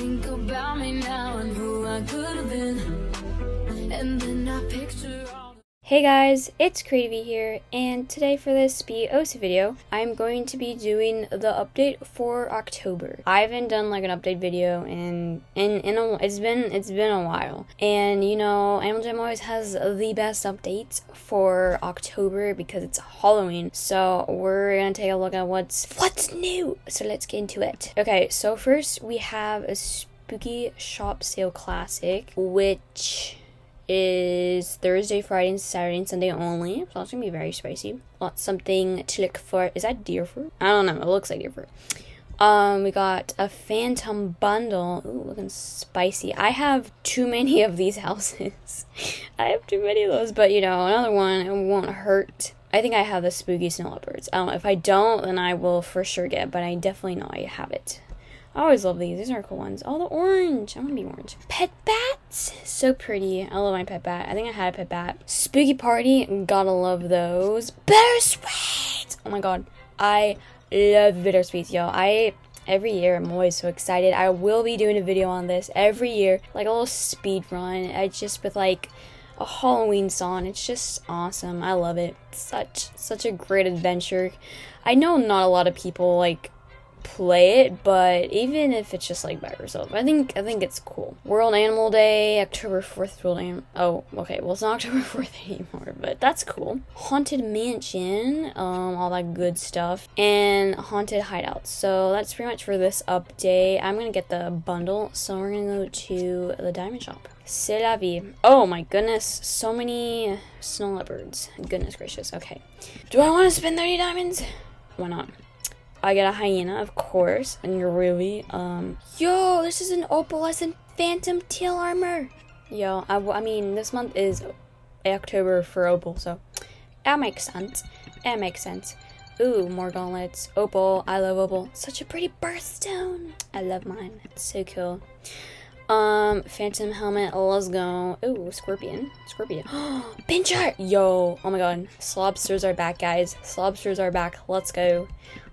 think about me now and who I could have been. And then I picture Hey guys, it's Creativey here, and today for this BOC video, I'm going to be doing the update for October. I haven't done like an update video in in in a, it's been it's been a while, and you know Animal Jam always has the best updates for October because it's Halloween. So we're gonna take a look at what's what's new. So let's get into it. Okay, so first we have a spooky shop sale classic, which is Thursday, Friday, and Saturday and Sunday only. So it's gonna be very spicy. Lots something to look for. Is that deer fruit? I don't know. It looks like deer fruit. Um, we got a phantom bundle. Ooh, looking spicy. I have too many of these houses. I have too many of those, but you know, another one it won't hurt. I think I have the spooky snow leopards. I don't know. If I don't, then I will for sure get, but I definitely know I have it. I always love these. These are cool ones. Oh, the orange. I want to be orange. Pet bats. So pretty. I love my pet bat. I think I had a pet bat. Spooky party. Gotta love those. Bittersweet. Oh my god. I love bittersweets, yo. I every year I'm always so excited. I will be doing a video on this every year, like a little speed run. It's just with like a Halloween song. It's just awesome. I love it. Such such a great adventure. I know not a lot of people like play it, but even if it's just like by yourself, I think I think it's cool. World Animal Day, October fourth, World Animal. Oh, okay. Well, it's not October fourth anymore, but that's cool. Haunted Mansion, um, all that good stuff, and Haunted Hideouts. So that's pretty much for this update. I'm gonna get the bundle, so we're gonna go to the diamond shop. C'est la vie. Oh my goodness, so many snow leopards. Goodness gracious. Okay. Do I want to spend 30 diamonds? Why not? I get a hyena, of course, and you're really, um, yo, this is an opalescent phantom tail armor. Yo, I, I mean, this month is October for opal, so that makes sense. That makes sense. Ooh, more gauntlets. Opal, I love opal. Such a pretty birthstone. I love mine. It's so cool. Um, phantom helmet, let's go. Ooh, scorpion. Scorpion. Pincher! Yo, oh my god. Slobsters are back, guys. Slobsters are back. Let's go.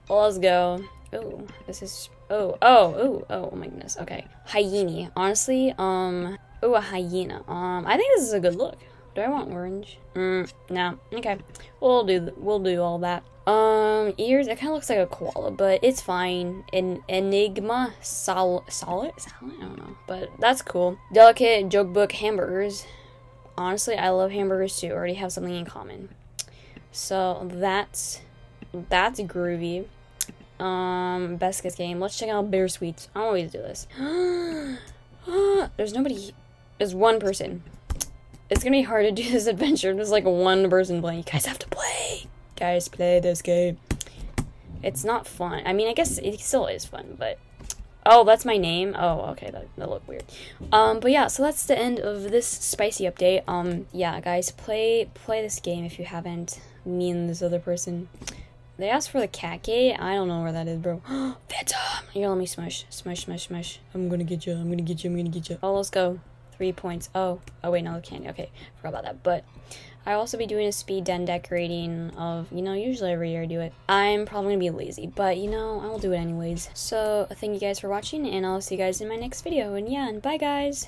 Let's go. Oh, this is. Oh, oh, oh, oh, oh my goodness. Okay. Hyena. Honestly, um. Oh, a hyena. Um, I think this is a good look. Do I want orange? Mm, no. Okay. We'll do. We'll do all that. Um, ears. It kind of looks like a koala, but it's fine. En enigma. Sol solid. Solid. I don't know, but that's cool. Delicate joke book hamburgers. Honestly, I love hamburgers too. Already have something in common. So that's that's groovy. Um, best kiss game. Let's check out Bitter Sweets. I always do this. There's nobody. There's one person. It's gonna be hard to do this adventure. There's like one person playing. You guys have to play. Guys, play this game. It's not fun. I mean, I guess it still is fun, but Oh, that's my name. Oh, okay, that, that looked weird. Um, but yeah, so that's the end of this spicy update. Um, yeah, guys, play play this game if you haven't. Me and this other person. They asked for the cat gate. I don't know where that is, bro. Phantom! Here, let me smush. Smush, smush, smush. I'm gonna get you. I'm gonna get you. I'm gonna get you. Oh, let's go. Three points. Oh. Oh, wait, no, candy. Okay. Forgot about that. But I'll also be doing a speed den decorating of, you know, usually every year I do it. I'm probably gonna be lazy, but, you know, I will do it anyways. So, thank you guys for watching, and I'll see you guys in my next video. And yeah, and bye, guys!